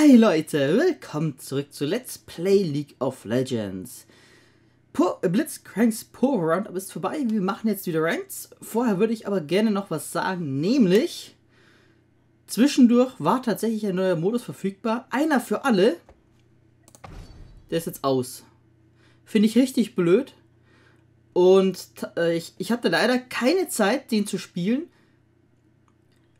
Hi Leute, willkommen zurück zu Let's Play League of Legends. Po Blitzcranks Power Roundup ist vorbei, wir machen jetzt wieder Ranks. Vorher würde ich aber gerne noch was sagen, nämlich zwischendurch war tatsächlich ein neuer Modus verfügbar, einer für alle. Der ist jetzt aus. Finde ich richtig blöd. Und äh, ich, ich hatte leider keine Zeit, den zu spielen,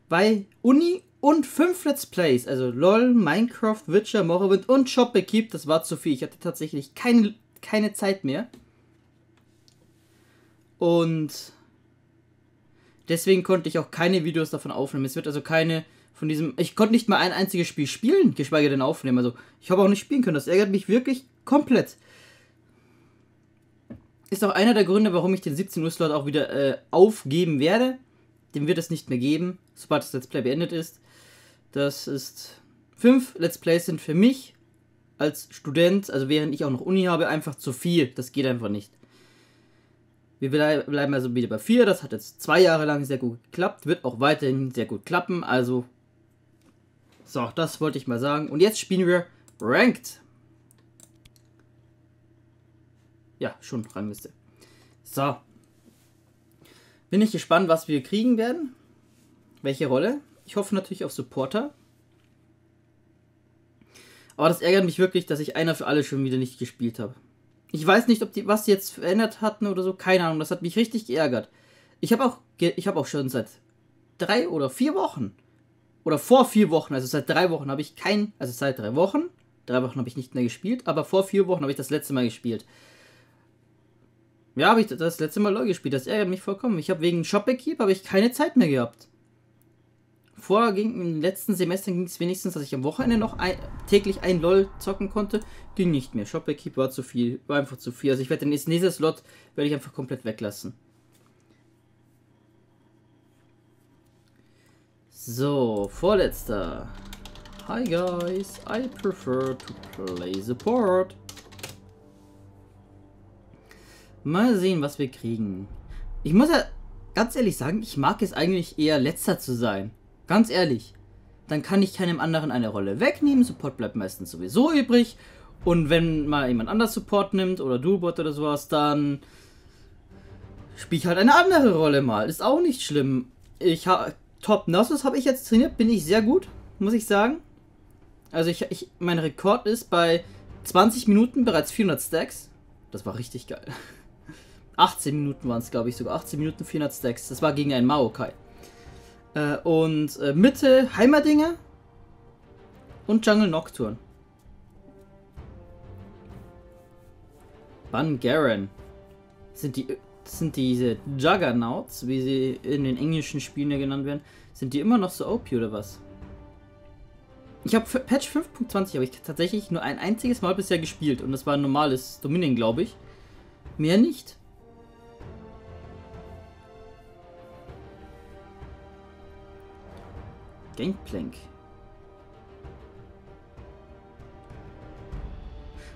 weil Uni und fünf Let's Plays, also LOL, Minecraft, Witcher, Morrowind und Shop Keep, das war zu viel. Ich hatte tatsächlich keine, keine Zeit mehr. Und deswegen konnte ich auch keine Videos davon aufnehmen. Es wird also keine von diesem. Ich konnte nicht mal ein einziges Spiel spielen, geschweige denn aufnehmen. Also ich habe auch nicht spielen können. Das ärgert mich wirklich komplett. Ist auch einer der Gründe, warum ich den 17 Uhr Slot auch wieder äh, aufgeben werde. Den wird es nicht mehr geben, sobald das Let's Play beendet ist. Das ist fünf Let's Plays sind für mich als Student, also während ich auch noch Uni habe, einfach zu viel. Das geht einfach nicht. Wir bleiben also wieder bei vier. Das hat jetzt zwei Jahre lang sehr gut geklappt, wird auch weiterhin sehr gut klappen. Also, so, das wollte ich mal sagen. Und jetzt spielen wir Ranked. Ja, schon Rangliste. So. Bin ich gespannt, was wir kriegen werden. Welche Rolle. Ich hoffe natürlich auf Supporter. Aber das ärgert mich wirklich, dass ich einer für alle schon wieder nicht gespielt habe. Ich weiß nicht, ob die was jetzt verändert hatten oder so. Keine Ahnung. Das hat mich richtig geärgert. Ich habe auch, ich habe auch schon seit drei oder vier Wochen oder vor vier Wochen, also seit drei Wochen habe ich kein, also seit drei Wochen, drei Wochen habe ich nicht mehr gespielt, aber vor vier Wochen habe ich das letzte Mal gespielt. Ja, habe ich das letzte Mal LOL gespielt. Das ärgert mich vollkommen. Ich habe wegen Shop Keep habe ich keine Zeit mehr gehabt. Vorher ging im letzten Semester ging es wenigstens, dass ich am Wochenende noch ein, täglich ein LOL zocken konnte. Ging nicht mehr. Shop Keep war zu viel, war einfach zu viel. Also ich werde den nächsten Slot werde ich einfach komplett weglassen. So, vorletzter. Hi guys, I prefer to play support. Mal sehen, was wir kriegen. Ich muss ja ganz ehrlich sagen, ich mag es eigentlich eher letzter zu sein. Ganz ehrlich. Dann kann ich keinem anderen eine Rolle wegnehmen. Support bleibt meistens sowieso übrig. Und wenn mal jemand anders Support nimmt oder Duobot oder sowas, dann spiele ich halt eine andere Rolle mal. Ist auch nicht schlimm. Ich habe Top Nossos habe ich jetzt trainiert, bin ich sehr gut, muss ich sagen. Also ich, ich mein Rekord ist bei 20 Minuten bereits 400 Stacks. Das war richtig geil. 18 Minuten waren es, glaube ich, sogar 18 Minuten 400 Stacks. Das war gegen einen Maokai. Äh, und äh, Mitte Heimerdinger und Jungle Nocturne. Van Garen. Sind die, sind diese Juggernauts, wie sie in den englischen Spielen ja genannt werden, sind die immer noch so OP oder was? Ich habe Patch 5.20 habe ich tatsächlich nur ein einziges Mal bisher gespielt und das war ein normales Dominion, glaube ich. Mehr nicht. Gangplank.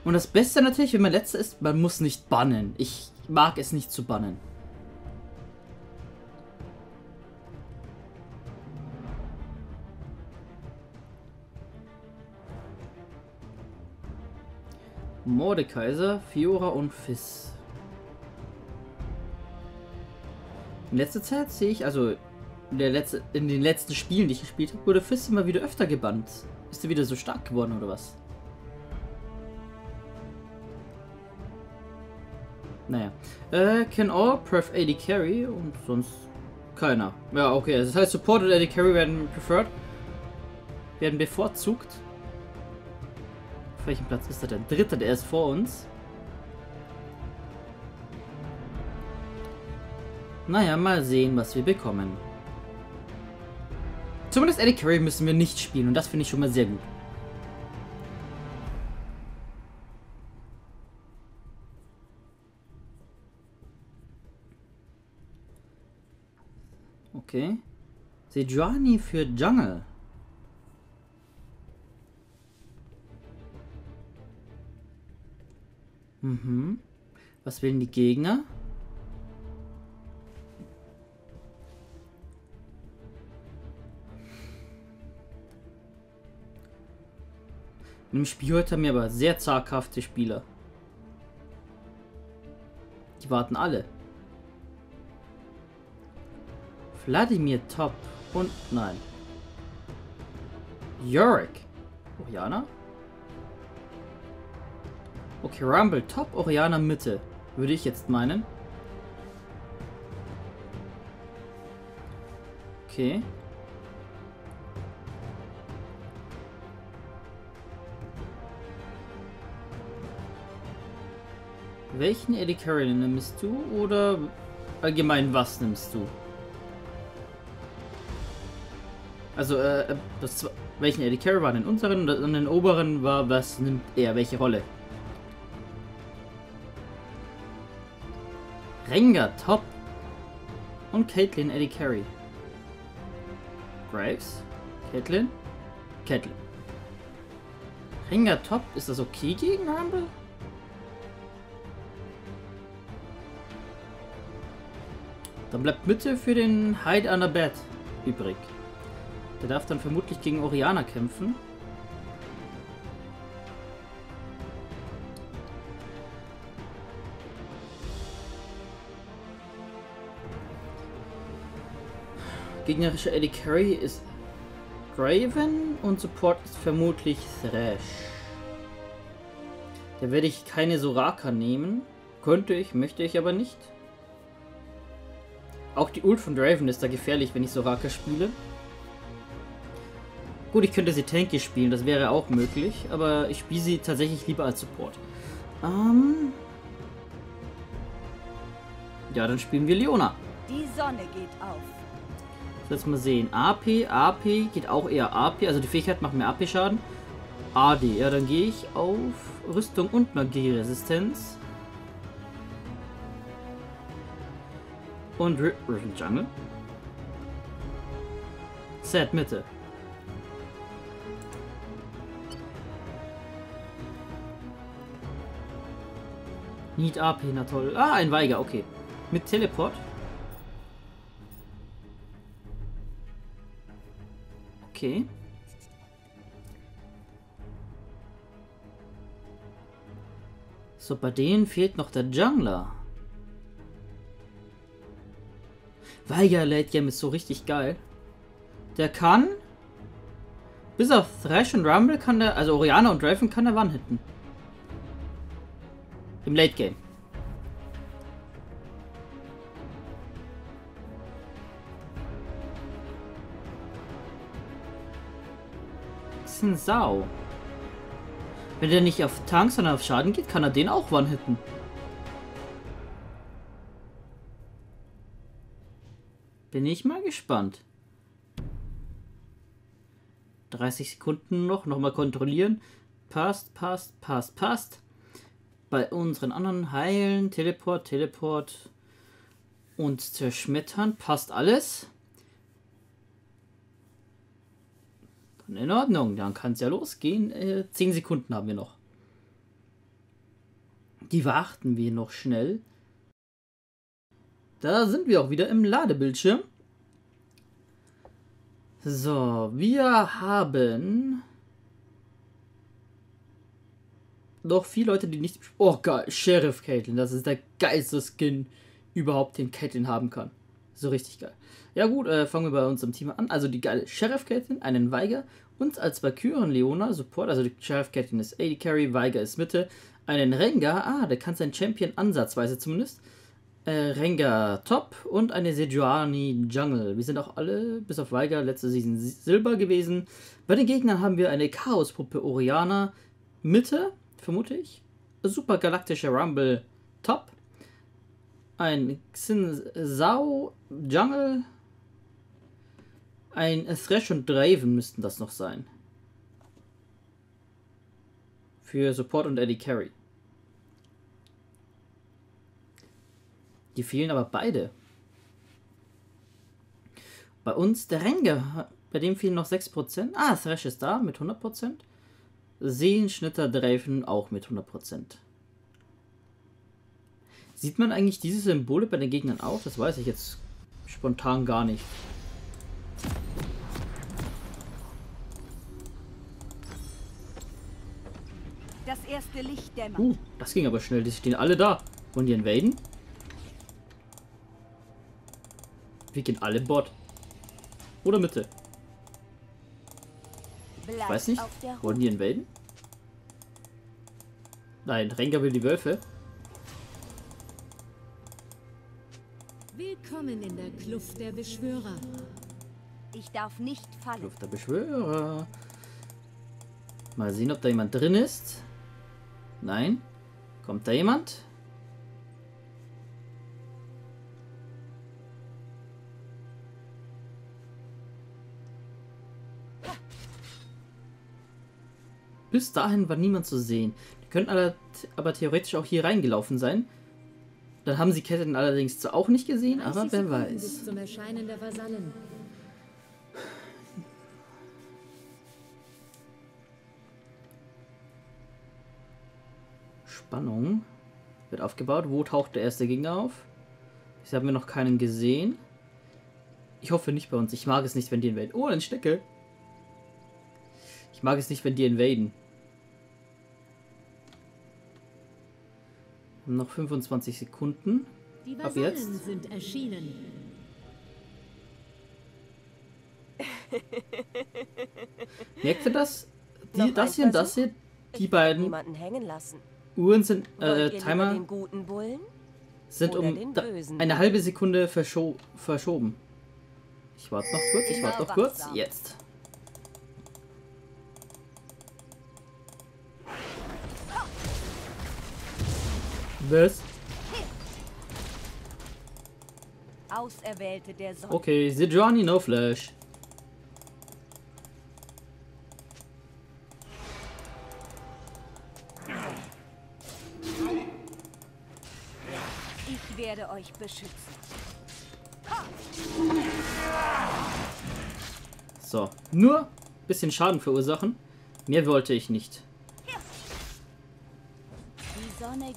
Und das Beste natürlich, wenn man letzter ist, man muss nicht bannen. Ich mag es nicht zu bannen. Mordekaiser, Fiora und Fizz. In letzter Zeit sehe ich, also in, letzte, in den letzten Spielen, die ich gespielt habe, wurde Fizz immer wieder öfter gebannt. Ist er wieder so stark geworden oder was? Naja. Äh, can all pref AD Carry und sonst keiner. Ja, okay. Das heißt, Support und AD Carry werden preferred. Werden bevorzugt. Auf welchem Platz ist er denn? Dritter, der ist vor uns. Naja, mal sehen, was wir bekommen. Zumindest Eddie Carey müssen wir nicht spielen und das finde ich schon mal sehr gut. Okay. Sejuani für Jungle. Mhm. Was wählen die Gegner? In dem Spiel heute haben wir aber sehr zaghafte Spieler. Die warten alle. Vladimir Top und nein. Yorick. Oriana? Okay, Rumble Top, Oriana Mitte. Würde ich jetzt meinen. Okay. Welchen Eddie Carey nimmst du oder allgemein was nimmst du? Also, äh, das, welchen Eddie Carey war den unteren und den oberen war, was nimmt er, welche Rolle? Renga, top. Und Caitlyn, Eddie Carey. Graves, Caitlyn, Caitlyn. Renga, top. Ist das okay gegen Rumble? Dann bleibt Mitte für den Hyde an der Bed übrig. Der darf dann vermutlich gegen Oriana kämpfen. Gegnerischer Eddie Carey ist Graven und Support ist vermutlich Thrash. Da werde ich keine Soraka nehmen. Könnte ich, möchte ich aber nicht. Auch die Ult von Draven ist da gefährlich, wenn ich Soraka spiele. Gut, ich könnte sie tanky spielen, das wäre auch möglich, aber ich spiele sie tatsächlich lieber als Support. Ähm ja, dann spielen wir Leona. Die Sonne geht auf. Jetzt mal sehen. AP, AP geht auch eher AP, also die Fähigkeit macht mehr AP-Schaden. AD, ja, dann gehe ich auf Rüstung und Magieresistenz. Und Riven Jungle. Set Mitte. Need AP, na toll. Ah, ein Weiger, okay. Mit Teleport. Okay. So, bei denen fehlt noch der Jungler. Weiger Late Game ist so richtig geil. Der kann. Bis auf Thrash und Rumble kann der. Also Oriana und Draven kann der One-Hitten. Im Late Game. Das ist ein Sau. Wenn der nicht auf Tank, sondern auf Schaden geht, kann er den auch one-hitten. Bin ich mal gespannt. 30 Sekunden noch, nochmal kontrollieren. Passt, passt, passt, passt. Bei unseren anderen Heilen, Teleport, Teleport und Zerschmettern passt alles. Dann in Ordnung, dann kann es ja losgehen. Äh, 10 Sekunden haben wir noch. Die warten wir noch schnell. Da sind wir auch wieder im Ladebildschirm. So, wir haben noch viele Leute, die nicht... Oh, geil, Sheriff Caitlin. Das ist der geilste Skin überhaupt, den Caitlin haben kann. So richtig geil. Ja gut, äh, fangen wir bei unserem Team an. Also die geile Sheriff Caitlin, einen Weiger und als Valkyren Leona Support. Also die Sheriff Caitlin ist AD Carry, Weiger ist Mitte. Einen Rengar, ah, der kann sein Champion ansatzweise zumindest äh, Rengar Top und eine Sejuani Jungle. Wir sind auch alle, bis auf Weiger, letzte Season Silber gewesen. Bei den Gegnern haben wir eine Chaos-Puppe Oriana Mitte, vermute ich. Super galaktischer Rumble Top. Ein Xin Sao Jungle. Ein Thresh und Draven müssten das noch sein. Für Support und Eddie Carry. Die fehlen aber beide. Bei uns der Rengar, bei dem fehlen noch 6%. Ah, Thresh ist da mit 100%. Seenschnitter Draven auch mit 100%. Sieht man eigentlich diese Symbole bei den Gegnern auch? Das weiß ich jetzt spontan gar nicht. Das erste Licht dämmert. Uh, das ging aber schnell. Die stehen alle da. Wollen die invaden? Wir gehen alle Bord. Oder Mitte. Ich weiß nicht. Wollen die invaden? Nein, Rengar will die Wölfe. Willkommen in der Kluft der Beschwörer. Ich darf nicht fallen. Kluft der Beschwörer. Mal sehen, ob da jemand drin ist. Nein. Kommt da jemand? Bis dahin war niemand zu sehen. Die könnten alle, aber theoretisch auch hier reingelaufen sein. Dann haben sie Ketten allerdings auch nicht gesehen, aber wer weiß. Bis zum Erscheinen der Vasallen. Spannung wird aufgebaut. Wo taucht der erste Gegner auf? Bisher haben wir noch keinen gesehen. Ich hoffe nicht bei uns. Ich mag es nicht, wenn die invaden. Oh, ein Stecke. Ich mag es nicht, wenn die invaden. Noch 25 Sekunden. Die Ab jetzt? sind erschienen. Merkt ihr das? Die, das hier und das hier, die beiden Niemanden hängen lassen. Uhren sind, äh, Timer den guten Bullen? sind um eine halbe Sekunde verscho verschoben. Ich warte noch kurz, ich Immer warte noch kurz. Jetzt. Was? Auserwählte der Sonne. Okay, Sidrani no flash. Ich werde euch beschützen. So, nur bisschen Schaden verursachen. Mehr wollte ich nicht.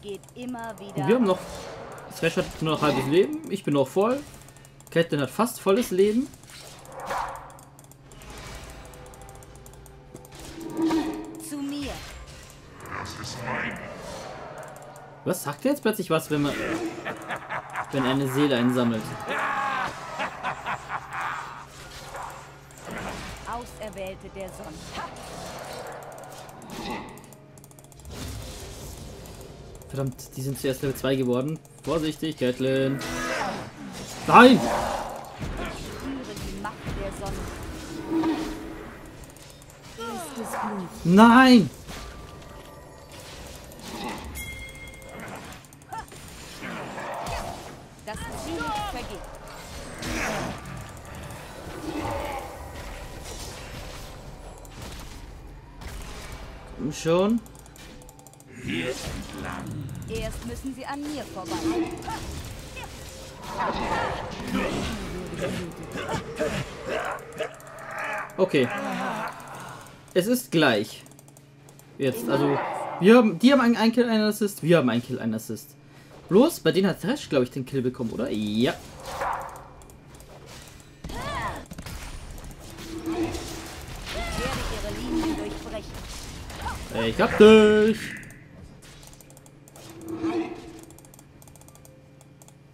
Geht immer wieder. Wir haben noch. Thresh hat nur noch halbes Leben. Ich bin noch voll. Catelyn hat fast volles Leben. zu mir. Was sagt er jetzt plötzlich was, wenn man. Wenn er eine Seele einsammelt? Auserwählte der Sonne. Verdammt, die sind zuerst Level 2 geworden. Vorsichtig, Catelyn. Nein! Nein! Okay. Es ist gleich. Jetzt, also. Wir haben, die haben einen, Kill, einen Assist. Wir haben einen Kill, einen Assist. Bloß, bei denen hat Thresh, glaube ich, den Kill bekommen, oder? Ja. Durchbrechen. Ich hab dich.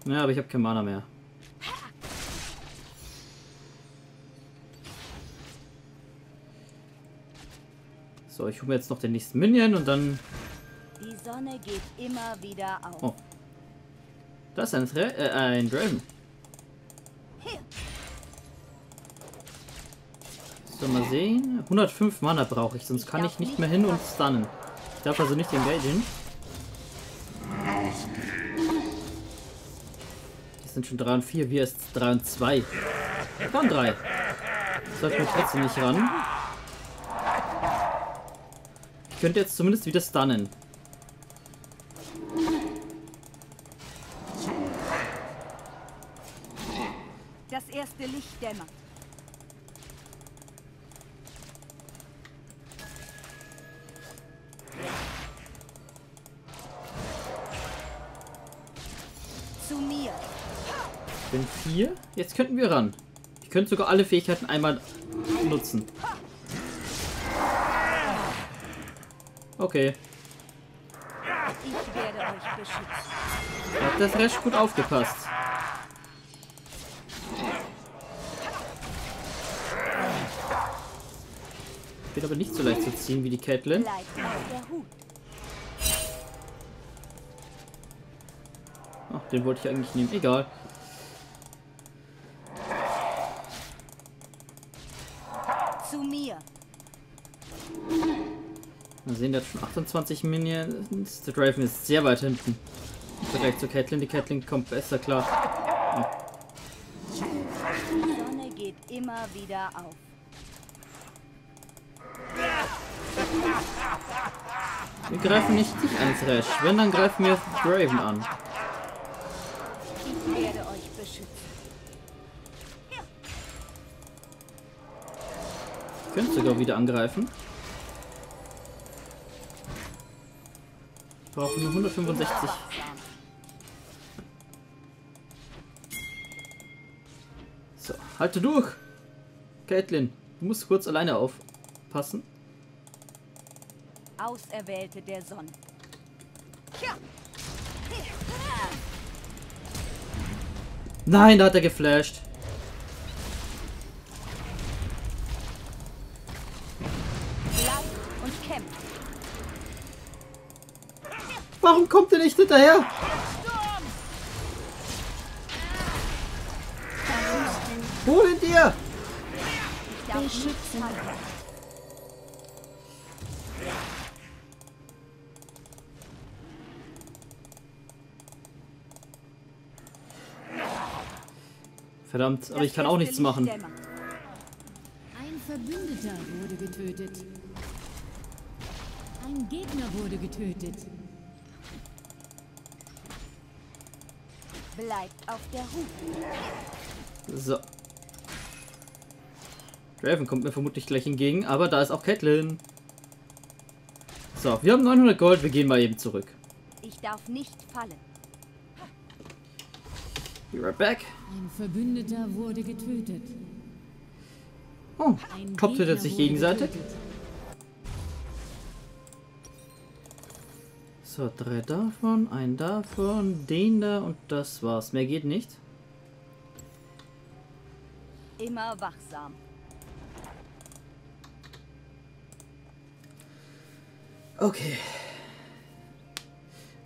Ja, aber ich habe kein Mana mehr. So, ich hole mir jetzt noch den nächsten Minion und dann... Die Sonne geht immer wieder auf. Oh. Da ist ein, Thre äh, ein Dragon. So, mal sehen. 105 Mana brauche ich, sonst kann ich nicht mehr hin und stunnen. Ich darf also nicht engagen. Die sind schon 3 und 4, wir ist 3 und 2. Komm, 3. Sollte mir trotzdem nicht ran. Ich könnte jetzt zumindest wieder stunnen. Das erste Licht dämmert. Zu mir. Ich bin 4. Jetzt könnten wir ran. Ich könnte sogar alle Fähigkeiten einmal nutzen. Okay. Ich werde euch beschützen. Hat das recht gut aufgepasst. Wird aber nicht so leicht zu ziehen wie die Hut. Ach, den wollte ich eigentlich nehmen. Egal. Zu mir. Wir sehen, der hat schon 28 Minions. Der Draven ist sehr weit hinten. Im Vergleich zu Caitlyn. Die Caitlyn kommt besser klar. Die Sonne geht immer wieder auf. Wir greifen nicht dich ans Recht. Wenn, dann greifen wir Draven an. Ich werde euch beschützen. Ich könnte sogar wieder angreifen. Brauche nur 165. Wachsam. So, halte durch! Caitlyn, du musst kurz alleine aufpassen. Auserwählte der Sonne. Nein, da hat er geflasht. Hinterher? Hol ihn dir! Verdammt, aber ich kann auch nichts machen. Ein Verbündeter wurde getötet. Ein Gegner wurde getötet. Bleibt auf der Hut. So. Draven kommt mir vermutlich gleich entgegen, aber da ist auch Caitlyn. So, wir haben 900 Gold, wir gehen mal eben zurück. Ich darf nicht fallen. Be right back. Ein Verbündeter wurde getötet. Oh, Ein Gegner tötet sich gegenseitig. getötet. So, drei davon, ein davon, den da und das war's. Mehr geht nicht. Immer wachsam. Okay.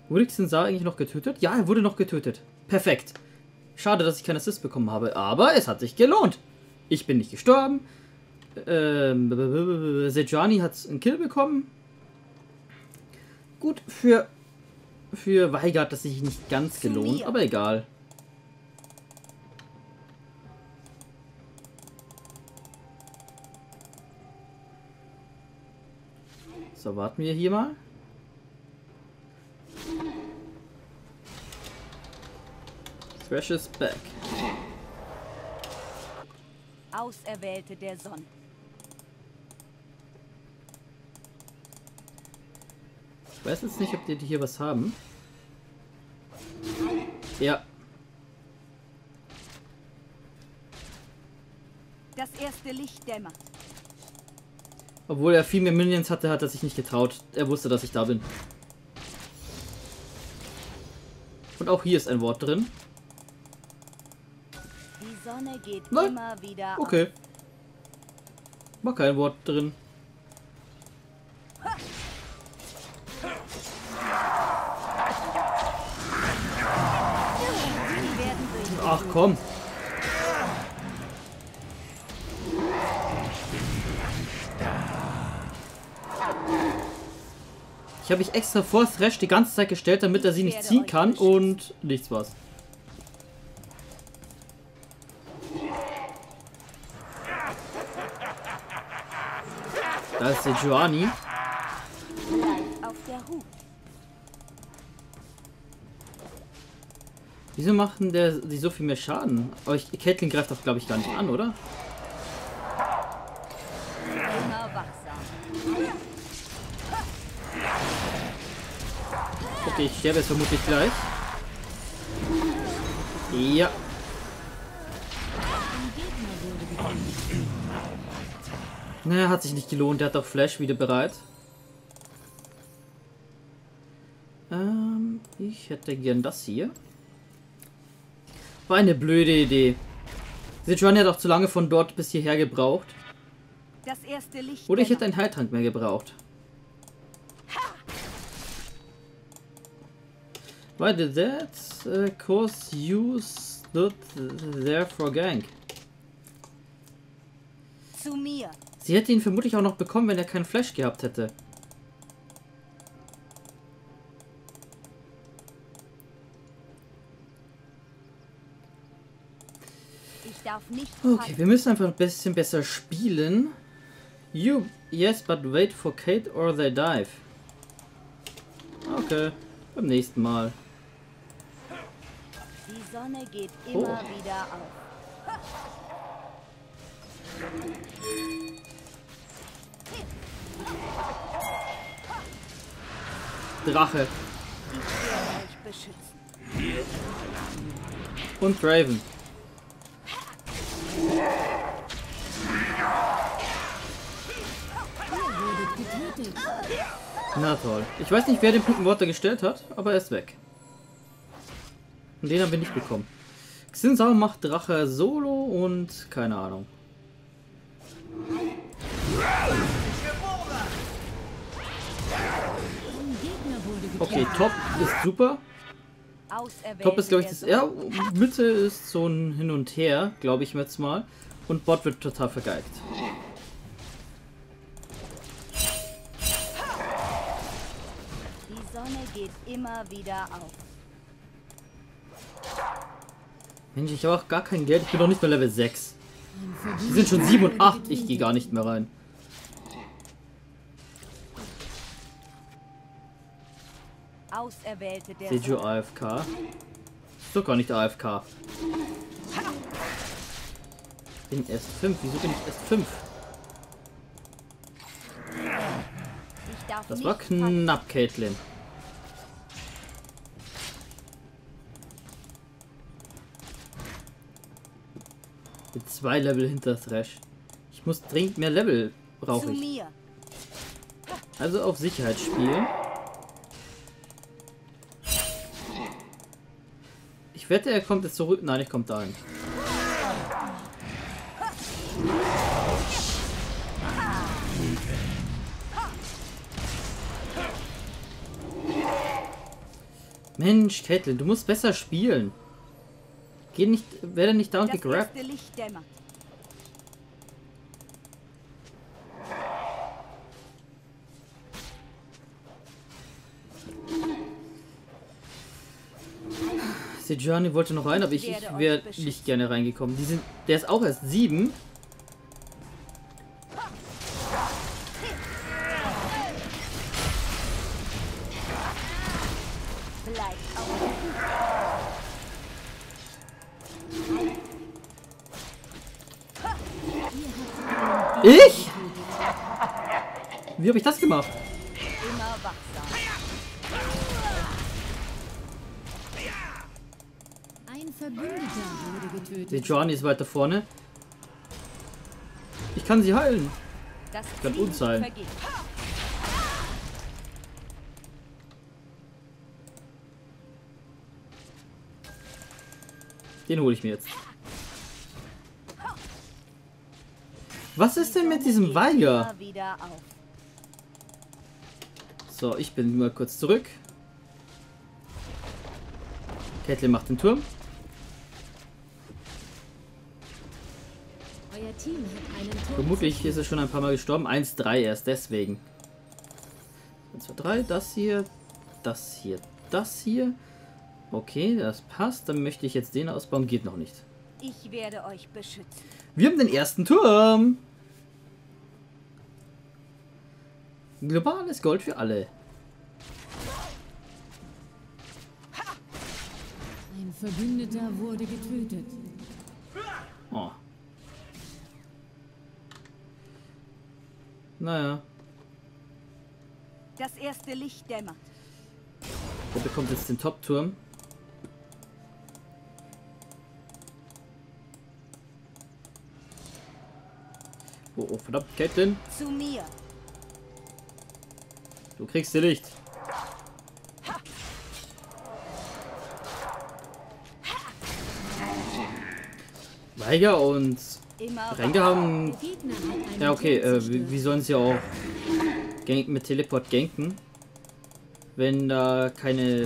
Wurde Xinzar eigentlich noch getötet? Ja, er wurde noch getötet. Perfekt. Schade, dass ich keinen Assist bekommen habe, aber es hat sich gelohnt. Ich bin nicht gestorben. Ähm, Sejani hat einen Kill bekommen. Gut, für, für Weiger hat das sich nicht ganz gelohnt, aber egal. So, warten wir hier mal. Thresh is back. Auserwählte der Sonne. Ich weiß jetzt nicht, ob die hier was haben. Ja, Das erste Licht dämmert. obwohl er viel mehr Minions hatte, hat er sich nicht getraut. Er wusste, dass ich da bin. Und auch hier ist ein Wort drin. Die Sonne geht Nein. immer wieder Okay. War kein Wort drin. Komm. Ich habe mich extra vor Thresh die ganze Zeit gestellt, damit er sie nicht ziehen kann und nichts war's. Da ist der Giovanni. Auf der Hut. Wieso machen der die so viel mehr Schaden? Aber ich, Caitlyn greift doch, glaube ich, gar nicht an, oder? Okay, ich sterbe jetzt vermutlich gleich. Ja. Naja, hat sich nicht gelohnt. Der hat doch Flash wieder bereit. Ähm, ich hätte gern das hier. War eine blöde Idee. Sichuan hat auch zu lange von dort bis hierher gebraucht. Oder ich hätte einen Heiltrank mehr gebraucht. Why did that? Uh, cause you stood there for gank. Zu mir. Sie hätte ihn vermutlich auch noch bekommen, wenn er keinen Flash gehabt hätte. Okay, wir müssen einfach ein bisschen besser spielen. You, yes, but wait for Kate or they dive. Okay, beim nächsten Mal. Die Sonne geht Oh. immer wieder auf. Drache Ich werde euch beschützen. und Draven. Na toll. Ich weiß nicht, wer den Pinken Water gestellt hat, aber er ist weg. Und den haben wir nicht bekommen. Xinsao macht Drache solo und keine Ahnung. Okay, Top ist super. Top ist, glaube ich, das. Ja, Mitte ist so ein Hin und Her, glaube ich mir jetzt mal. Und Bot wird total vergeigt. Die Sonne geht immer wieder auf. Mensch, ich habe auch gar kein Geld. Ich bin noch nicht mal Level 6. Ein Die sind schon Verbündeter 7 und wurde 8. Ich gehe gar nicht mehr rein. Auserwählte der Seju. AFK. Ist doch gar nicht AFK. Bin erst 5. Wieso bin ich erst 5? Ich darf Das nicht war knapp, Caitlin. Mit zwei Level hinter Thrash. Ich muss dringend mehr Level brauche ich. Also auf Sicherheit spielen. Ich wette, er kommt jetzt zurück. Nein, ich komme dahin. Mensch, Caitlin, du musst besser spielen. Geh nicht, werde nicht Das gegrabt. Dämmert. Sejourney wollte noch rein, aber ich, ich wäre nicht gerne reingekommen. Die sind, der ist auch erst sieben. Sejourney ist weiter vorne. Ich kann sie heilen. Das Kann uns sein. vergeht. Den hole ich mir jetzt. Was ist denn mit diesem Weiger? So, ich bin mal kurz zurück. Caitlin macht den Turm. Vermutlich ist er schon ein paar Mal gestorben. 1-3 erst deswegen. 1, 2, 3. Das hier. Das hier. Das hier. Okay, das passt. Dann möchte ich jetzt den ausbauen. Geht noch nicht. Ich werde euch beschützen. Wir haben den ersten Turm. Globales Gold für alle. Ein Verbündeter wurde getötet. Naja. Das erste Licht dämmert. Der bekommt jetzt den Top-Turm. Oh, oh, verdammt, Caitlin. Zu mir. Du kriegst dir Licht. Weiger uns einen Ja, okay, äh, wie, wie sollen sie auch gank mit Teleport ganken, wenn da keine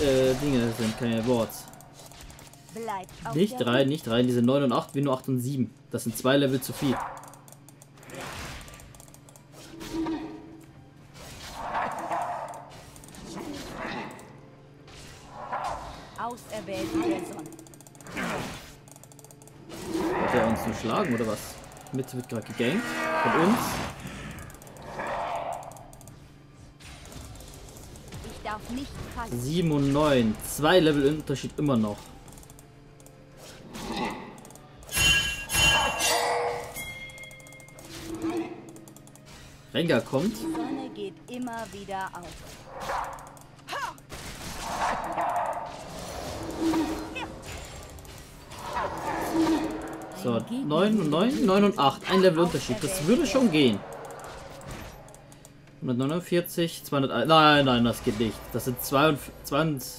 äh, Dinge sind, keine Wards. Nicht rein, nicht rein, diese 9 und 8, wie nur 8 und 7. Das sind zwei Level zu viel. Mit wird gerade gegankt von uns. Ich darf nicht fallen. 7 und 9. Zwei Level Unterschied immer noch. Rengar kommt. Die Sonne geht immer wieder auf. So, 9 und 9, 9 und 8. Ein Level Unterschied. Das würde schon gehen. 149, 201. Nein, nein, das geht nicht. Das sind 52, 20,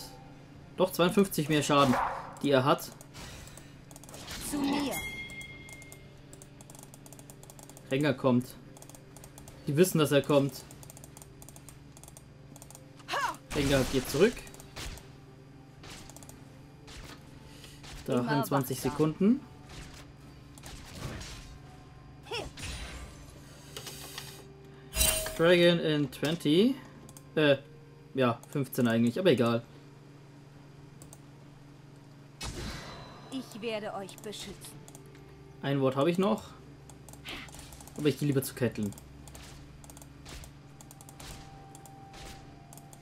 doch 52 mehr Schaden, die er hat. Zu mir. Rengar kommt. Die wissen, dass er kommt. Rengar geht zurück. Da 21 wachsam. Sekunden. Dragon in 20. Äh, ja, 15 eigentlich, aber egal. Ich werde euch beschützen. Ein Wort habe ich noch. Aber ich gehe lieber zu Ketteln.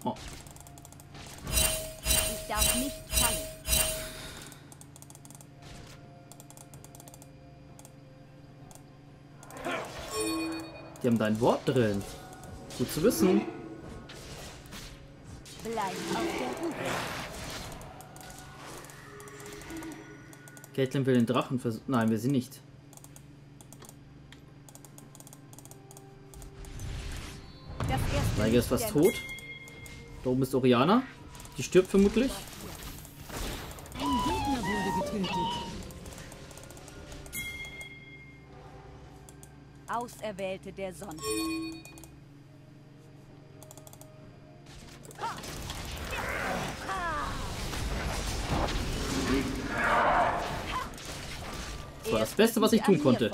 Oh, Ich darf nicht fallen. die haben da ein Wort drin. Gut zu wissen. Bleibt auf der. Caitlin will den Drachen versuchen. Nein, wir sie nicht. Weiger ist fast tot. Da oben ist Oriana. Die stirbt vermutlich. Ein Gegner wurde getötet. Auserwählte der Sonne. Das war das Beste, was ich tun konnte.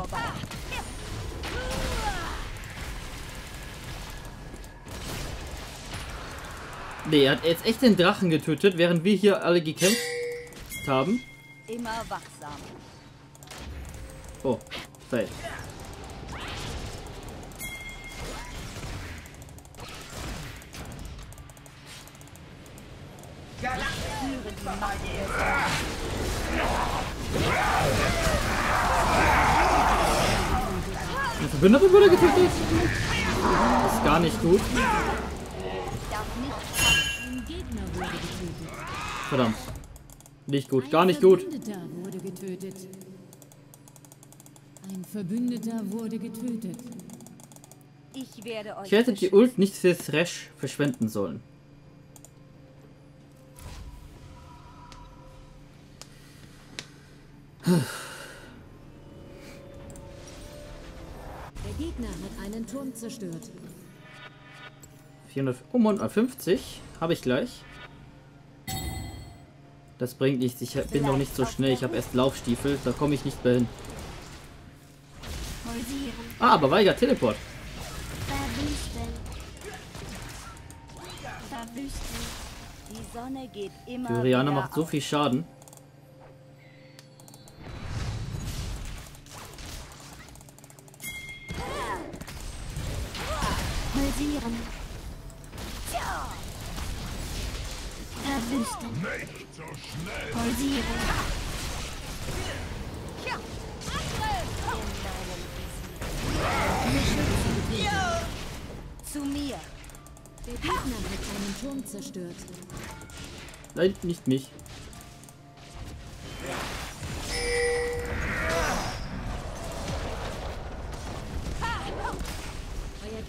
Nee, er hat jetzt echt den Drachen getötet, während wir hier alle gekämpft haben. Immer wachsam. Oh, fail. Führe die Macht der Sonne. Ein Verbündeter wurde getötet. Das ist gar nicht gut. Ich darf nicht fallen. Ein Gegner wurde getötet. Verdammt. Nicht gut, gar nicht gut. Verbündeter wurde getötet. Ein Verbündeter wurde getötet. Ich werde euch Ich hätte die. Ult nicht für Thresh verschwenden sollen. Der Gegner hat einen Turm zerstört. 450 habe ich gleich. Das bringt nichts. Ich bin noch nicht so schnell. Ich habe erst Laufstiefel. Da komme ich nicht mehr hin. Ah, aber Weiger Teleport. Verwüsten. Verwüsten. Die Sonne geht immer Die Oriana wieder macht so viel Schaden. Pulsieren. Verwüsten. Pulsieren. Zu mir. Der Gegner hat einen Turm zerstört. Nein, nicht mich.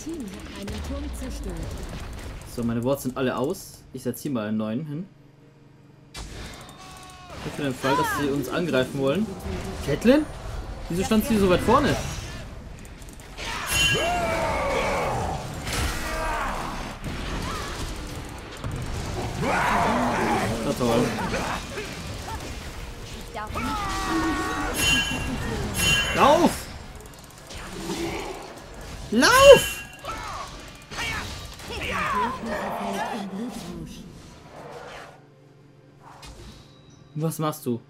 Team hat einen Turm zerstört. So, meine Worte sind alle aus. Ich setze hier mal einen neuen hin. Für den Fall, dass sie uns angreifen wollen. Caitlin? Wieso stand sie so weit vorne? Na toll. Ich Lauf! Lauf! Was machst du?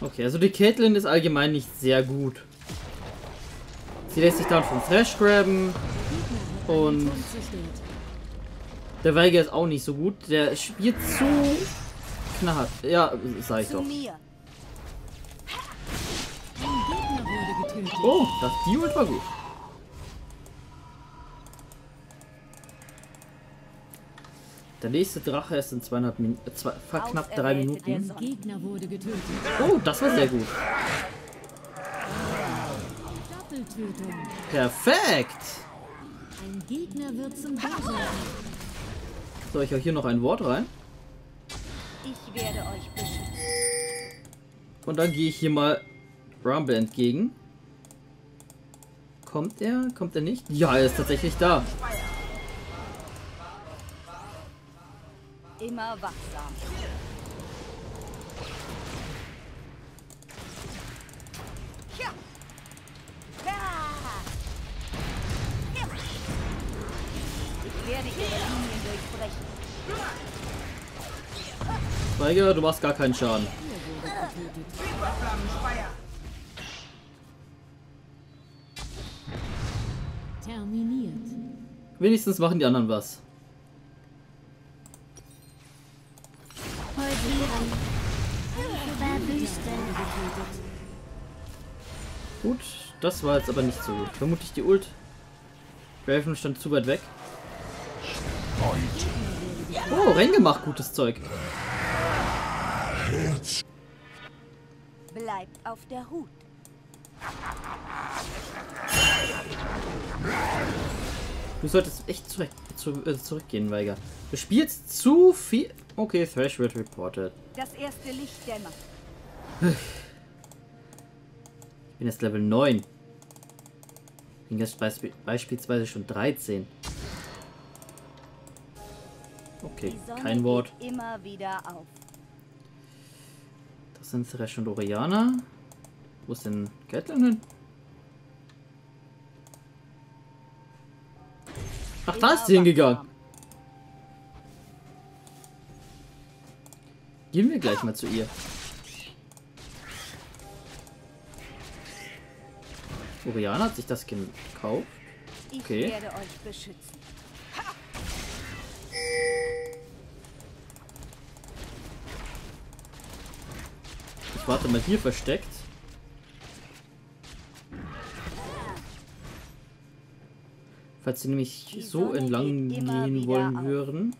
Okay, also die Caitlyn ist allgemein nicht sehr gut. Sie lässt sich dann vom Thrash grabben und der Weiger ist auch nicht so gut. Der spielt zu knarrt. Ja, sag ich doch. Oh, das die Ult war gut. Der nächste Drache ist in zweieinhalb Min äh, zwei, knapp drei Minuten. Oh, das war sehr gut. Doppeltötung. Perfekt. Ein Gegner wird zum Bösewicht. Soll ich auch hier noch ein Wort rein? Ich werde euch beschützen. Und dann gehe ich hier mal Rumble entgegen. Kommt er? Kommt er nicht? Ja, er ist tatsächlich da. Immer wachsam. Ich werde ihre Linien durchbrechen. Weiger, du machst gar keinen Schaden. Wenigstens machen die anderen was. Gut, das war jetzt aber nicht so gut. Vermutlich die Ult. Raven stand zu weit weg. Oh, reingemacht, gutes Zeug. Bleibt auf der Hut. Du solltest echt zurück, zu, äh, zurückgehen, Weiger. Du spielst zu viel. Okay, Thrash wird reported. Das erste Licht dämmert. Ich bin jetzt Level 9. Bin jetzt beisp beispielsweise schon 13. Okay, kein Wort. immer wieder auf. Das sind Thresh und Oriana. Wo ist denn Caitlyn hin? Ach, da ist sie hingegangen. Gehen wir gleich mal zu ihr. Oriana hat sich das gekauft. Ich Okay. werde euch beschützen. Ich warte mal hier versteckt. Falls sie nämlich so entlang gehen wollen würden.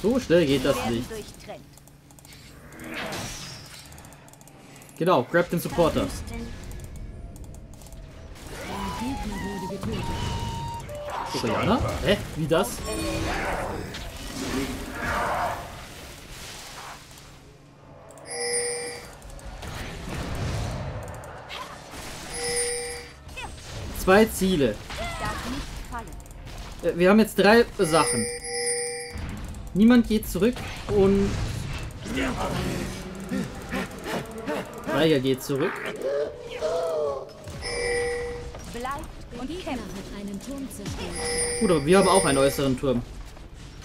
So schnell geht das nicht. Genau, grab den Supporter. Oriana? Hä? Wie das? Zwei Ziele. Äh, Wir haben jetzt drei Sachen. Niemand geht zurück und Weiger geht zurück. Gut, aber wir haben auch einen äußeren Turm.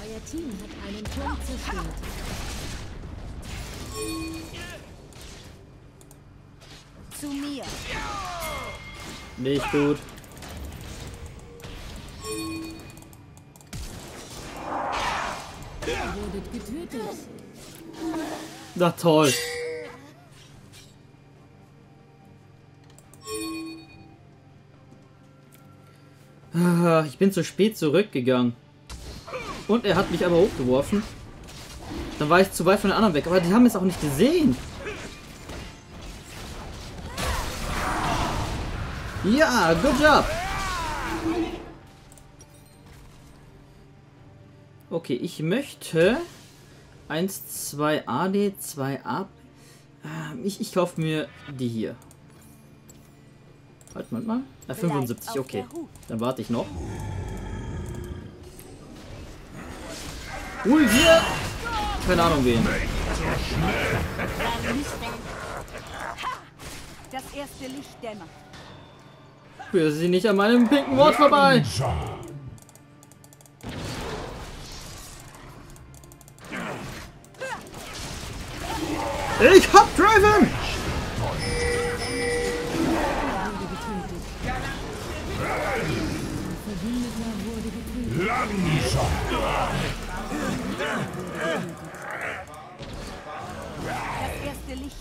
Euer Team hat einen Turm zerstört. Zu mir. Nicht gut. Na toll. Ah, Ich bin zu spät zurückgegangen. Und er hat mich aber hochgeworfen. Dann war ich zu weit von den anderen weg. Aber die haben es auch nicht gesehen. Ja, good job. Okay, ich möchte 1, 2 AD, 2 A. Ähm, ich, ich kaufe mir die hier. Halt mal, mal. Ah, 75, okay. Dann warte ich noch. Ui, hier! Keine Ahnung wen. Das erste Licht dämmert. Führe sie nicht an meinem pinken Wort vorbei. Ich hab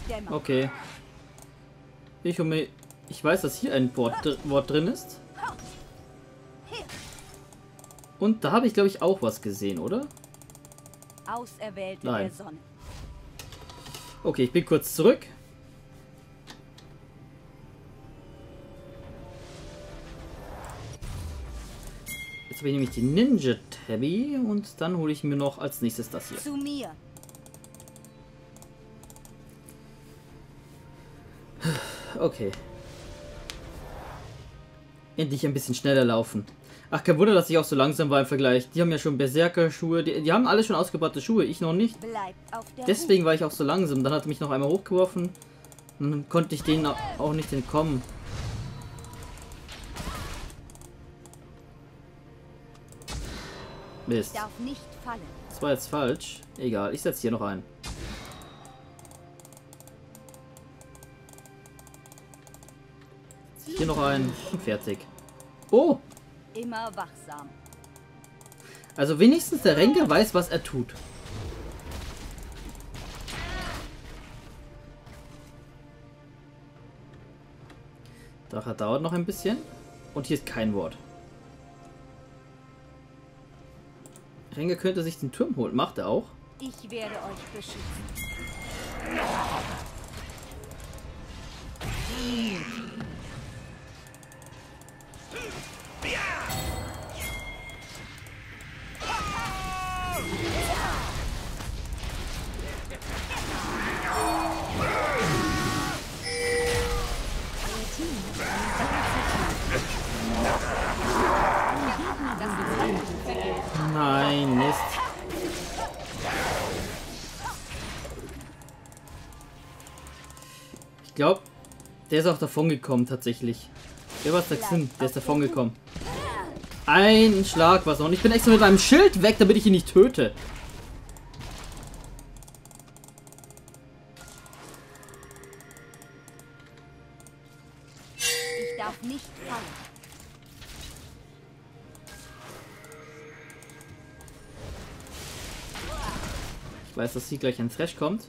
dämmert. Okay. Ich um mir. Ich weiß, dass hier ein Wort, dr- Wort drin ist. Und da habe ich, glaube ich, auch was gesehen, oder? Auserwählte Nein. Okay, ich bin kurz zurück. Jetzt habe ich nämlich die Ninja Tabby und dann hole ich mir noch als nächstes das hier. Zu mir. Okay. Endlich ein bisschen schneller laufen. Ach, kein Wunder, dass ich auch so langsam war im Vergleich. Die haben ja schon Berserker-Schuhe. Die, die haben alle schon ausgebaute Schuhe, ich noch nicht. Deswegen war ich auch so langsam. Dann hat er mich noch einmal hochgeworfen. Und dann konnte ich denen au- auch nicht entkommen. Mist. Das war jetzt falsch. Egal, ich setze hier noch ein. Hier noch ein. Fertig. Oh! Immer wachsam. Also wenigstens der Renker weiß, was er tut. Dacher dauert noch ein bisschen. Und hier ist kein Wort. Renker könnte sich den Turm holen. Macht er auch. Ich werde euch beschützen. Der ist auch davon gekommen tatsächlich. Der war Sinn, der ist davon gekommen. Ein Schlag was noch. Und ich bin extra mit meinem Schild weg, damit ich ihn nicht töte. Ich darf nicht fallen. Ich weiß, dass hier gleich ein Thrash kommt.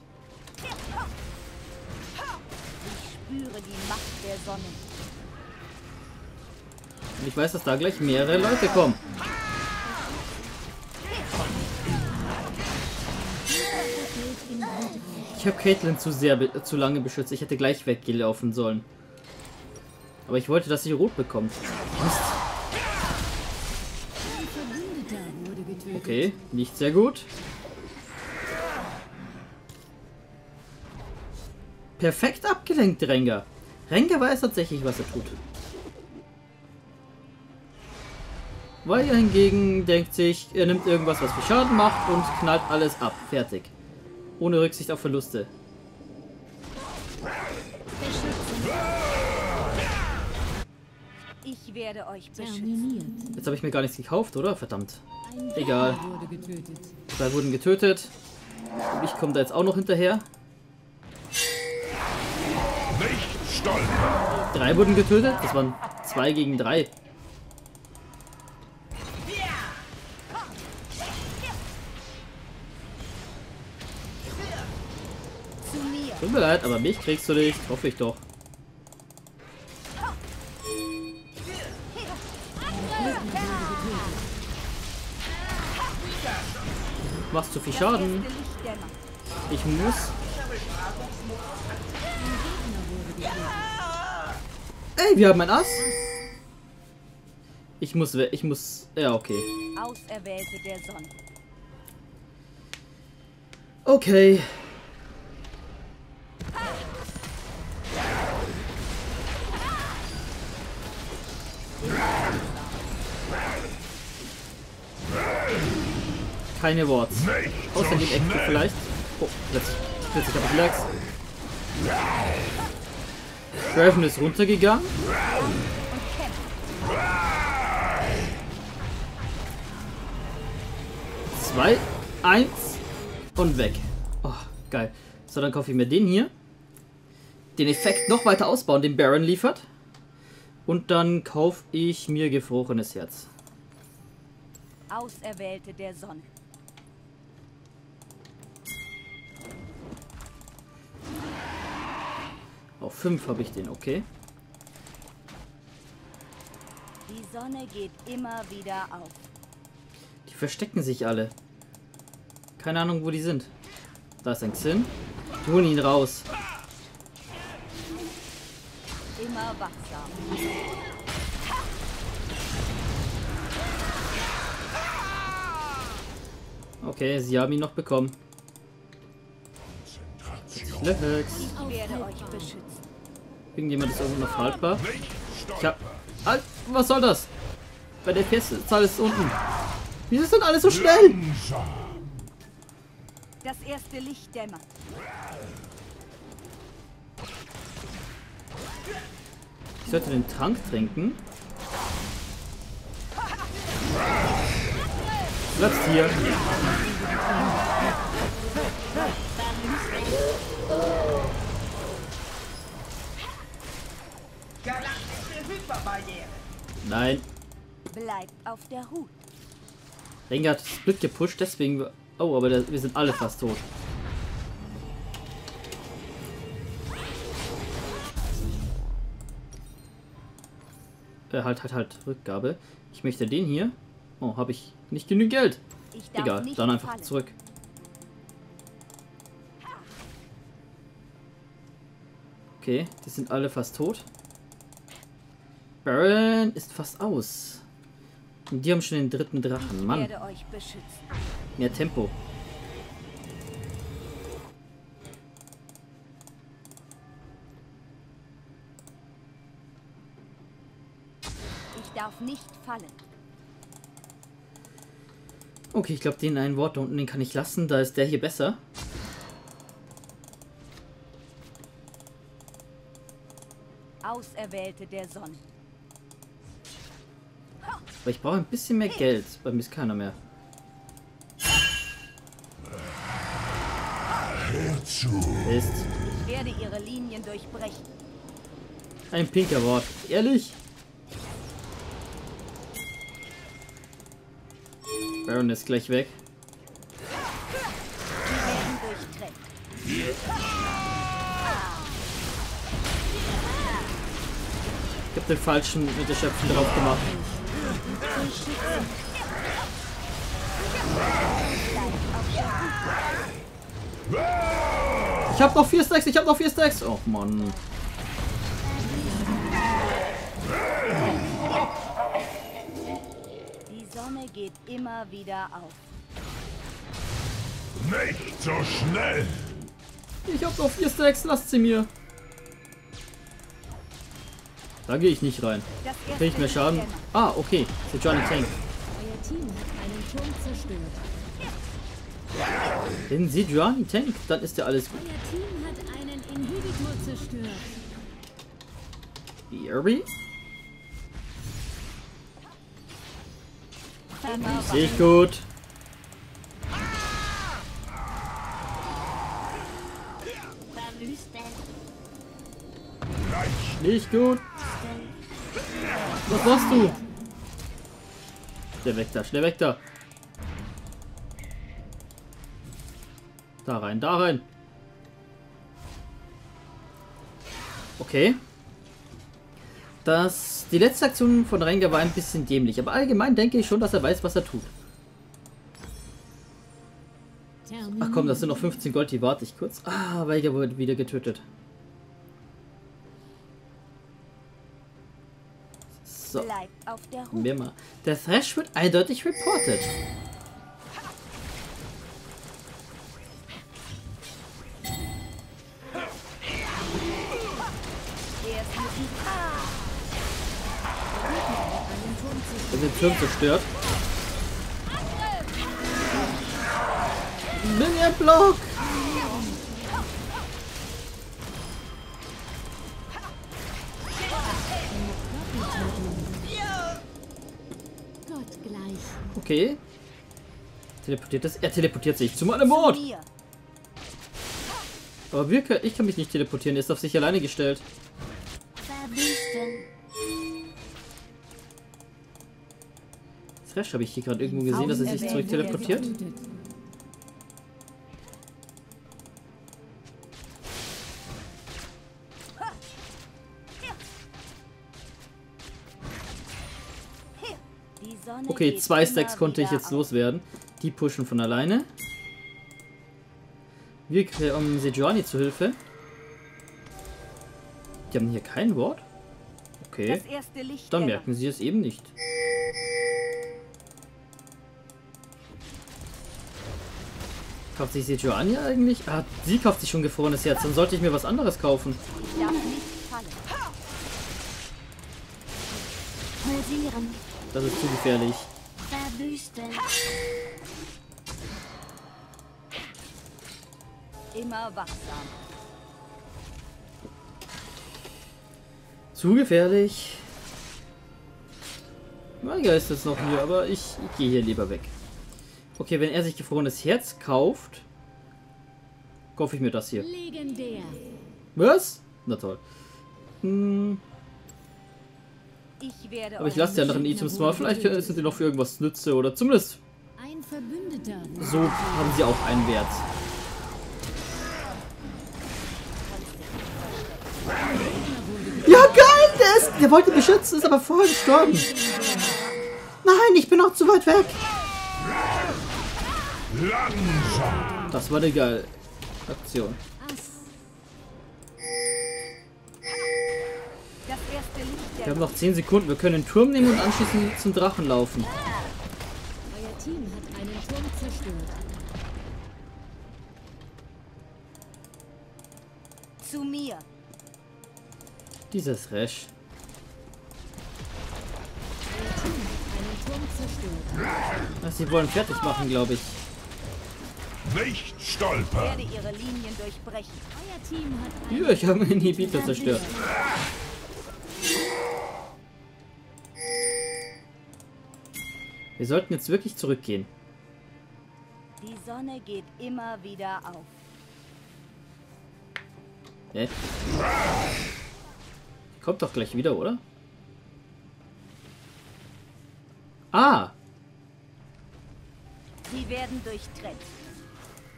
Weiß, dass da gleich mehrere Leute kommen. Ich habe Caitlyn zu sehr zu lange beschützt. Ich hätte gleich weggelaufen sollen. Aber ich wollte, dass sie rot bekommt. Mist. Okay, nicht sehr gut. Perfekt abgelenkt, Rengar. Rengar weiß tatsächlich, was er tut. Weil er hingegen denkt sich, er nimmt irgendwas, was viel Schaden macht und knallt alles ab. Fertig. Ohne Rücksicht auf Verluste. Ich werde euch beschützen. Jetzt habe ich mir gar nichts gekauft, oder? Verdammt. Egal. Zwei wurden getötet. Und ich komme da jetzt auch noch hinterher. Drei wurden getötet. Das waren zwei gegen drei. Tut mir leid, aber mich kriegst du nicht. Hoffe ich doch. Machst zu viel Schaden. Ich muss. Ey, wir haben ein Ass. Ich muss, ich muss, ja, okay. Auserwählte der Sonne. Okay. Keine so Außer dem Ecke schnell. vielleicht. Oh, plötzlich, plötzlich habe ich Lags. Draven ist runtergegangen. Zwei, eins und weg. Oh, geil. So, dann kaufe ich mir den hier. Den Effekt noch weiter ausbauen, den Baron liefert. Und dann kaufe ich mir gefrorenes Herz. Auserwählte der Sonne. Auf 5 habe ich den, okay. Die Sonne geht immer wieder auf. Die verstecken sich alle. Keine Ahnung, wo die sind. Da ist ein Xin. Die holen ihn raus. Immer wachsam. Okay, sie haben ihn noch bekommen. Lex. Ich werde euch beschützen. Irgendjemand ist irgendwo noch haltbar. Ich hab... Al was soll das? Bei der PS-Zahl ist unten. Wieso sind alle so schnell? Das erste Licht dämmert. Ich sollte den Trank trinken. Platzt hier. Galaktische Hyperbarriere. Nein. Bleibt auf der Hut. Rengar hat Split gepusht, deswegen... Oh, aber der, wir sind alle fast tot. Äh, halt, halt, halt. Rückgabe. Ich möchte den hier. Oh, habe ich nicht genügend Geld. Egal, nicht dann einfach fallen. zurück. Okay, die sind alle fast tot. Baron ist fast aus. Und die haben schon den dritten Drachen. Mann, mehr Tempo. Ich darf nicht fallen. Okay, ich glaube, den einen Wort da unten, den kann ich lassen. Da ist der hier besser. Auserwählte der Sonne. Aber ich brauche ein bisschen mehr Geld. Bei mir ist keiner mehr. Hör zu. Ist Ich werde ihre Linien durchbrechen. ein pinker Wort. Ehrlich? Baron ist gleich weg. Sie werden durchtrennt. Ich habe den falschen mit der Schöpfung drauf gemacht. Ich habe noch vier Stacks, ich habe noch vier Stacks. Oh Mann. Die Sonne geht immer wieder auf. Nicht so schnell. Ich habe noch vier Stacks, lasst sie mir. Da gehe ich nicht rein. Krieg ich mehr Schaden? Ah, okay. Tank. Hat einen Turm zerstört. Wenn Sejuani Tank, dann ist ja alles gut. Irby? Sehe ich gut. Nicht gut. Was machst du? Schnell weg da, schnell weg da. Da rein, da rein. Okay. Das, die letzte Aktion von Rengar war ein bisschen dämlich, aber allgemein denke ich schon, dass er weiß, was er tut. Ach komm, das sind noch 15 Gold, die warte ich kurz. Ah, Weiger wurde wieder getötet. So, Bleibt auf der Hut. mehr mal. Der Thrash wird eindeutig reported. Er wird Turm zerstört. Minion Block! Okay. Teleportiert das? Er teleportiert sich zu meinem mir. Aber wir können, ich kann mich nicht teleportieren, er ist auf sich alleine gestellt. Thrash habe ich hier gerade irgendwo gesehen, dass er sich zurück teleportiert. Okay, zwei Stacks konnte ich jetzt loswerden. Die pushen von alleine. Wir kommen Sejuani zu Hilfe. Die haben hier kein Wort? Okay. Dann merken sie es eben nicht. Kauft sich Sejuani eigentlich? Ah, sie kauft sich schon gefrorenes Herz. Dann sollte ich mir was anderes kaufen. Das ist zu gefährlich. Verwüsten. Immer wachsam. Zu gefährlich. Meiger ist jetzt noch hier, aber ich, ich gehe hier lieber weg. Okay, wenn er sich gefrorenes Herz kauft, kaufe ich mir das hier. Legendär. Was? Na toll. Hm, Ich werde aber ich lasse die anderen Items mal. Vielleicht äh, sind die noch für irgendwas nütze oder zumindest Ein Verbündeter. so haben sie auch einen Wert. Ja, geil! Der, ist, der wollte mich schützen, ist aber vorher gestorben. Nein, ich bin noch zu weit weg. Das war eine geile Aktion. Wir haben noch 10 Sekunden. Wir können den Turm nehmen und anschließend zum Drachen laufen. Euer Team hat einen Turm zerstört. zu mir. Dieses zerstört. Was sie wollen fertig machen, glaube ich. Nicht Ich stolpern. werde ihre Linien durchbrechen. Euer Team hat einen Ja, ich habe einen Inhibitor zerstört. Wir sollten jetzt wirklich zurückgehen. Die Sonne geht immer wieder auf. Hä? Kommt doch gleich wieder, oder? Ah! Sie werden durchtrennt.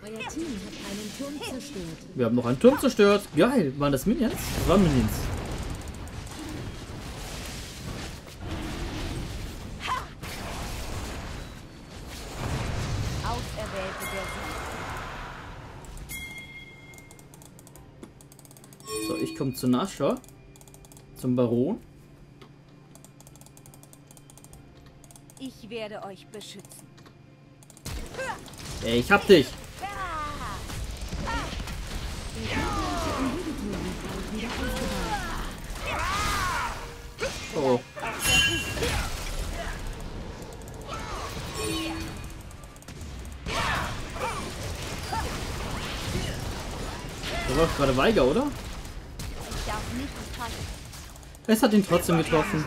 Euer Team hat einen Turm zerstört. Wir haben noch einen Turm zerstört. Geil. Waren das Minions? Das waren Minions. Komme zu Nasha. Zum Baron. Ich werde euch beschützen. Ey, ich hab dich. Oh. Das war gerade Weiger, oder? Es hat ihn trotzdem getroffen.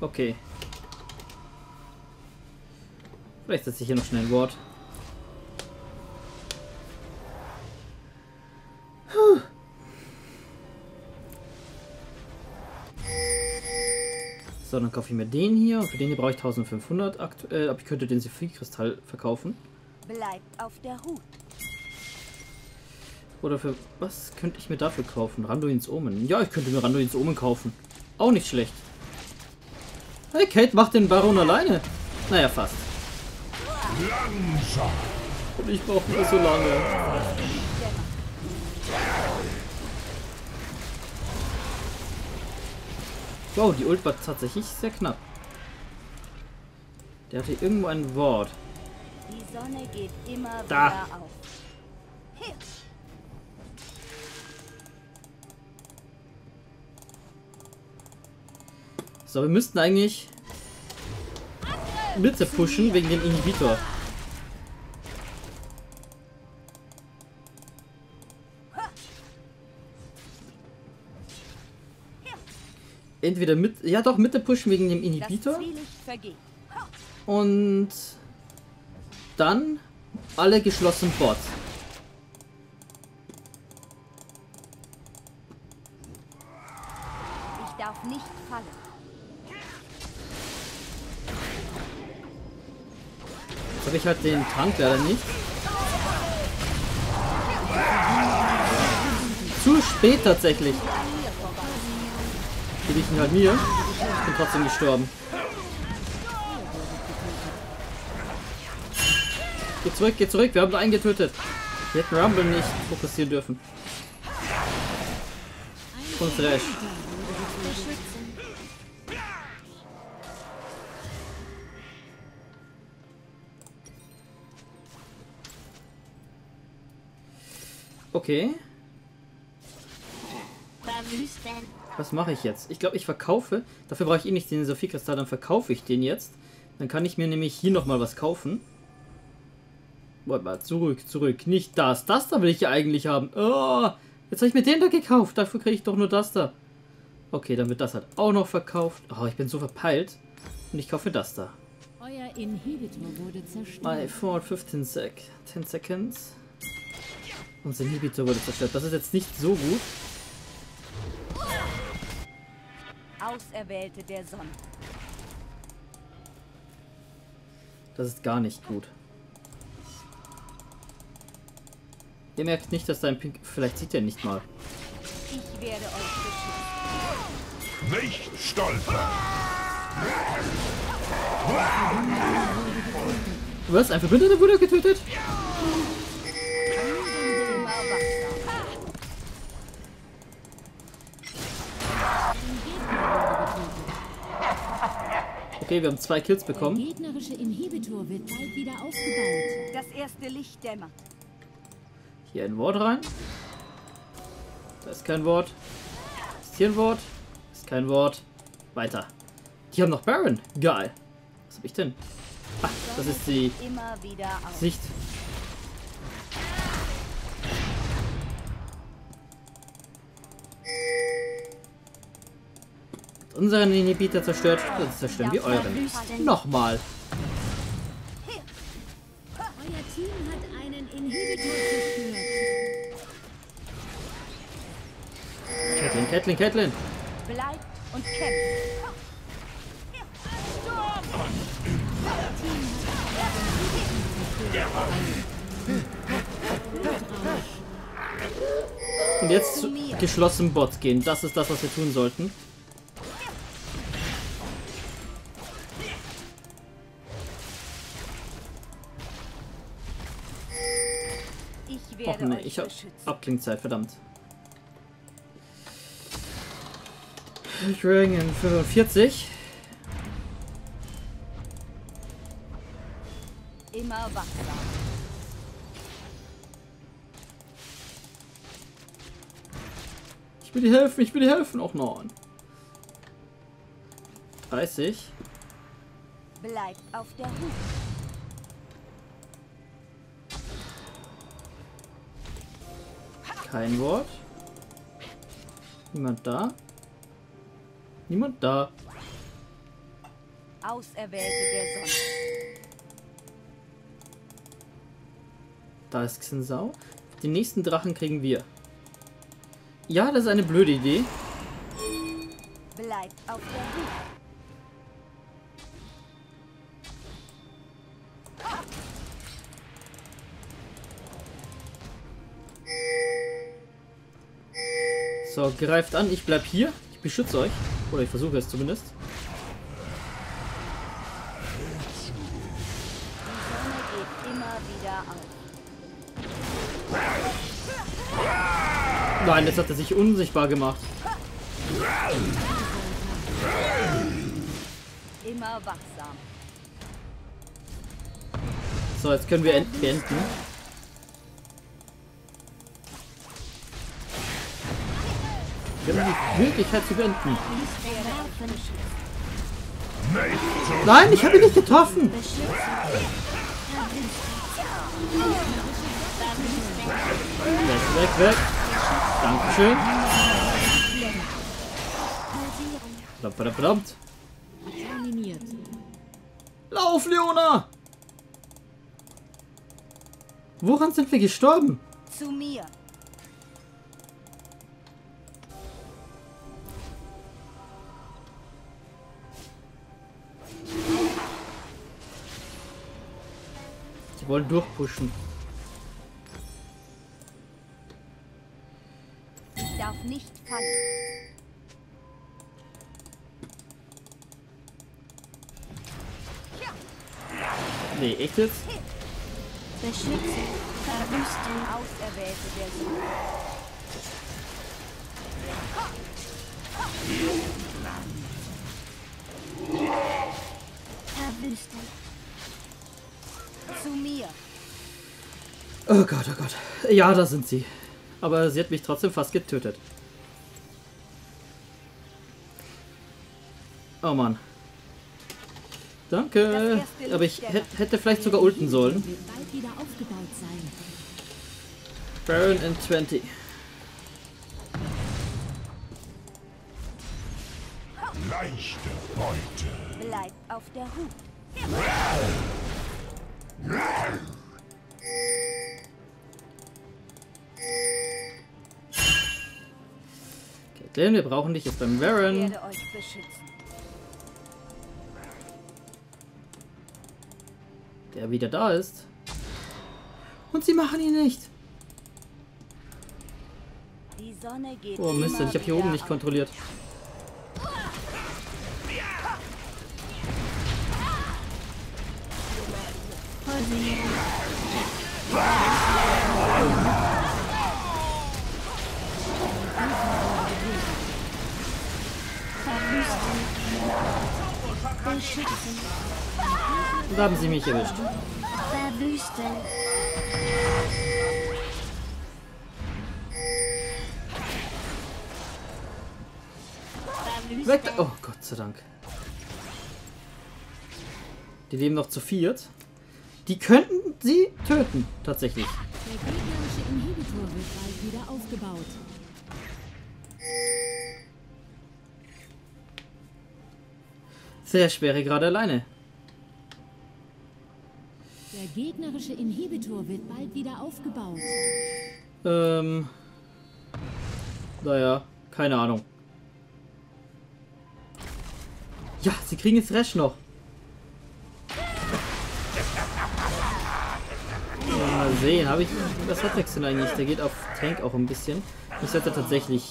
Okay. Vielleicht setze ich hier noch schnell ein Wort. So, dann kaufe ich mir den hier. Und für den hier brauche ich 1500 aktuell. Aber ich könnte den Sephir-Kristall verkaufen. Bleibt auf der Hut. Oder für was könnte ich mir dafür kaufen? Randuins Omen. Ja, ich könnte mir Randuins Omen kaufen. Auch nicht schlecht. Hey, Kate macht den Baron alleine. Naja, fast. Langsam. Und ich brauche nur so lange. Wow, die Ult war tatsächlich sehr knapp. Der hatte irgendwo ein Wort. Die Sonne geht immer Da. wieder auf. Hier. So, wir müssten eigentlich Mitte pushen wegen dem Inhibitor. Entweder mit, ja doch Mitte pushen wegen dem Inhibitor und dann alle geschlossen Bots. Ich darf nicht fallen. Jetzt habe ich halt den Tank leider nicht. Zu spät tatsächlich. Die liegen halt mir. Ich bin trotzdem gestorben. Geh zurück, geh zurück. Wir haben einen getötet. Wir hätten Rumble nicht fokussieren dürfen. Und Thrash. Okay. Was mache ich jetzt? Ich glaube, ich verkaufe. Dafür brauche ich eh nicht den Sophie-Kristall, dann verkaufe ich den jetzt. Dann kann ich mir nämlich hier nochmal was kaufen. Warte mal, zurück, zurück. Nicht das. Das da will ich ja eigentlich haben. Oh, jetzt habe ich mir den da gekauft. Dafür kriege ich doch nur das da. Okay, dann wird das halt auch noch verkauft. Oh, ich bin so verpeilt. Und ich kaufe das da. Euer Inhibitor wurde zerstört. My for 15 sec. 10 seconds. Unser Inhibitor wurde zerstört. Das ist jetzt nicht so gut. Auserwählte der Sonne. Das ist gar nicht gut. Ihr merkt nicht, dass dein Pink... Vielleicht sieht er nicht mal. Ich werde euch beschützen. Nicht stolpern. Was? Ein Verbündeter wurde getötet? Okay, wir haben zwei Kills Der bekommen. gegnerische Inhibitor wird bald wieder aufgebaut. Das erste Licht dämmert. Hier ein Wort rein. Da ist kein Wort. Ist hier ein Wort? Ist kein Wort. Weiter. Die haben noch Baron. Geil. Was habe ich denn? Ach, das ist die. Sicht. Unseren Inhibitor zerstört, dann zerstören wir euren. Nochmal. Euer Team hat einen Inhibitor zerstört. Caitlin, Caitlin, Caitlin. Bleibt und kämpft. Und jetzt zu geschlossen Bots gehen. Das ist das, was wir tun sollten. Ich hab. Abklingzeit, verdammt. Dragon 45. Immer wachsam. Ich will dir helfen, ich will dir helfen. Och nein. 30. Bleibt auf der Hut. Kein Wort. Niemand da. Niemand da. Auserwählte der Sonne. Da ist Xinsao. Den nächsten Drachen kriegen wir. Ja, das ist eine blöde Idee. Bleibt auf der Hut. So, greift an. Ich bleib hier. Ich beschütze euch. Oder ich versuche es zumindest. Nein, jetzt hat er sich unsichtbar gemacht. Immer wachsam. So, jetzt können wir ent beenden. Wir haben die Möglichkeit zu so Nein, ich habe ihn nicht getroffen. Weg, weg, weg. Dankeschön. Verdammt. Lauf, Leona! Woran sind wir gestorben? Zu mir. Sie wollen durchpushen. Ich darf nicht fallen. Nee, echt jetzt? Beschützen. Verwüsten. Auserwählte der Sonne. Verwüsten. Zu mir. Oh Gott, oh Gott. Ja, da sind sie. Aber sie hat mich trotzdem fast getötet. Oh Mann. Danke. Aber ich hätt- hätte vielleicht sogar ulten sollen. Baron in 20. leichte Beute. Bleib auf der Hut. Caitlin, wir brauchen dich jetzt beim beschützen. Der wieder da ist. Und sie machen ihn nicht. Die Sonne geht Oh Mist, ich habe hier oben nicht auf. kontrolliert. Und da haben sie mich erwischt. Verwüsten. Weg. Oh Gott sei Dank. Die leben noch zu viert. Die könnten sie töten, tatsächlich. Der gegnerische Inhibitor wird bald wieder aufgebaut. Sehr schwere gerade alleine. Der gegnerische Inhibitor wird bald wieder aufgebaut. Ähm. Naja, keine Ahnung. Ja, sie kriegen jetzt Resch noch. Ja, Mal sehen, habe ich. Was hat Wechsel eigentlich? Der geht auf Tank auch ein bisschen. Ich sollte tatsächlich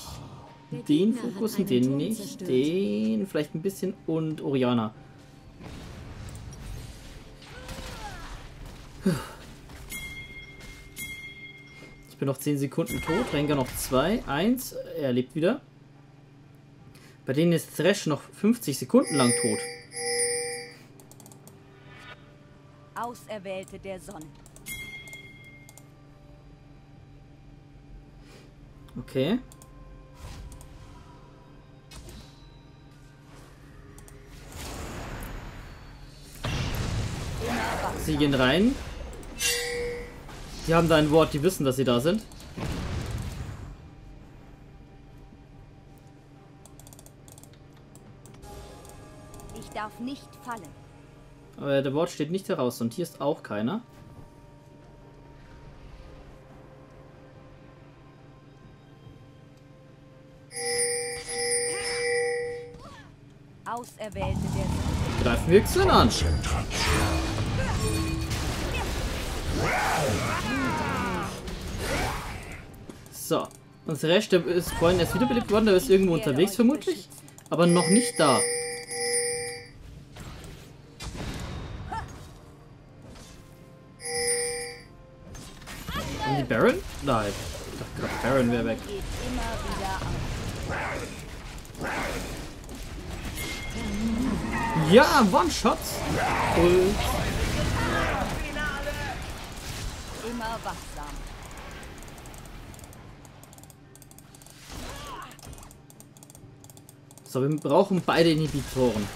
den fokussen, einen den nicht, den vielleicht ein bisschen und Oriana. Ich bin noch 10 Sekunden tot, Rengar noch 2, 1, er lebt wieder. Bei denen ist Thresh noch 50 Sekunden lang tot. Auserwählte der Sonne. Okay. Sie gehen rein. Die haben da ein Wort, die wissen, dass sie da sind. Ich darf nicht fallen. Aber der Wort steht nicht heraus und hier ist auch keiner. Greifen wir Xin an. So. Und Thresh, der ist vorhin erst wiederbelebt worden, der ist irgendwo unterwegs vermutlich. Aber noch nicht da. Haben die Baron? Nein. Ich dachte gerade, Baron wäre weg. Geht immer wieder auf. Ja, One-Shot. Immer wachsam. so, wir brauchen beide Inhibitoren.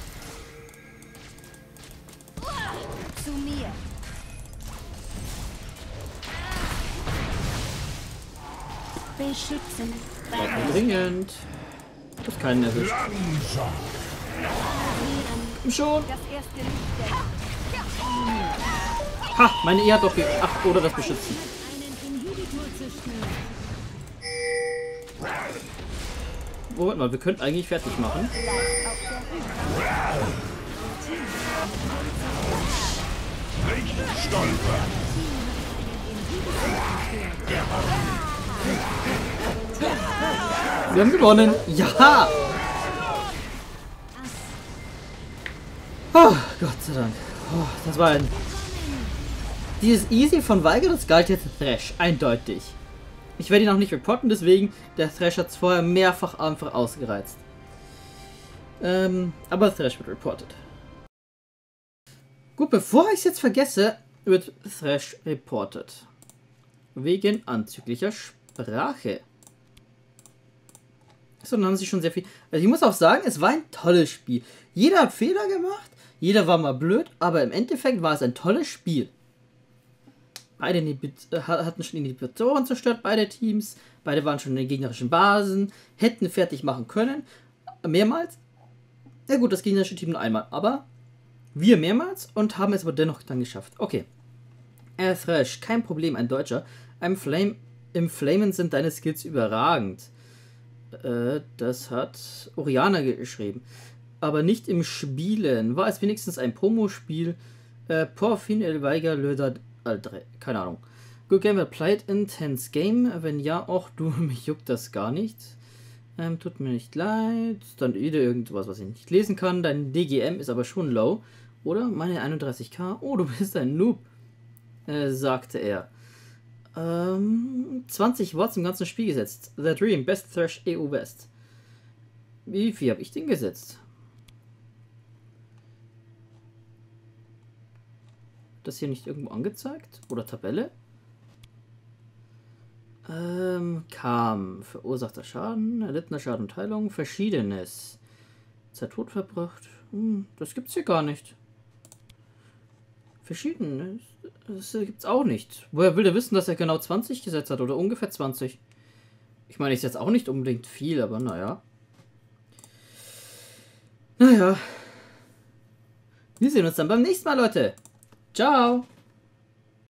Zu mir. Beschützen. Dringend. Das ist keinen erwischt. Langsam. Komm schon. Ha, meine E hat doch Ach, oder das Beschützen. Moment mal, wir könnten eigentlich fertig machen. Nicht stolpern. Wir haben gewonnen. Ja! Oh, Gott sei Dank. Oh, das war ein... Dieses Easy von Weiger, das galt jetzt Thrash. Eindeutig. Ich werde ihn auch nicht reporten, deswegen, der Thrash hat es vorher mehrfach einfach ausgereizt. Ähm, aber Thrash wird reported. Gut, bevor ich es jetzt vergesse, wird Thrash reported. Wegen anzüglicher Sprache. So, dann haben sie schon sehr viel. Also ich muss auch sagen, es war ein tolles Spiel. Jeder hat Fehler gemacht, jeder war mal blöd, aber im Endeffekt war es ein tolles Spiel. Beide äh, ha- hatten schon Inhibitoren zerstört, beide Teams. Beide waren schon in den gegnerischen Basen, hätten fertig machen können. Mehrmals. Ja gut, das gegnerische Team nur einmal, aber wir mehrmals und haben es aber dennoch dann geschafft. Okay. Thrash, kein Problem, ein Deutscher. Im, Flame, Im Flamen sind deine Skills überragend. Äh, das hat Oriana geschrieben. Aber nicht im Spielen. War es wenigstens ein Promospiel? Äh, Porfin El Weiger Löder Altre. Keine Ahnung. Good Game well played, intense game. Wenn ja, auch du, mich juckt das gar nicht. Ähm, tut mir nicht leid. Dann wieder irgendwas, was ich nicht lesen kann. Dein DGM ist aber schon low. Oder? Meine 31k. Oh, du bist ein Noob. Äh, sagte er. Ähm, 20 Watts im ganzen Spiel gesetzt. The Dream, Best Thrash EU West. Wie viel habe ich denn gesetzt? Das hier nicht irgendwo angezeigt? Oder Tabelle? Ähm, kam. Verursachter Schaden, erlittener Schaden und verschiedenes. Zeit tot verbracht. Hm, das gibt's hier gar nicht. Verschiedenes. Das gibt's auch nicht. Woher will der wissen, dass er genau 20 gesetzt hat oder ungefähr 20? Ich meine, ist jetzt auch nicht unbedingt viel, aber naja. Naja. Wir sehen uns dann beim nächsten Mal, Leute. Ciao.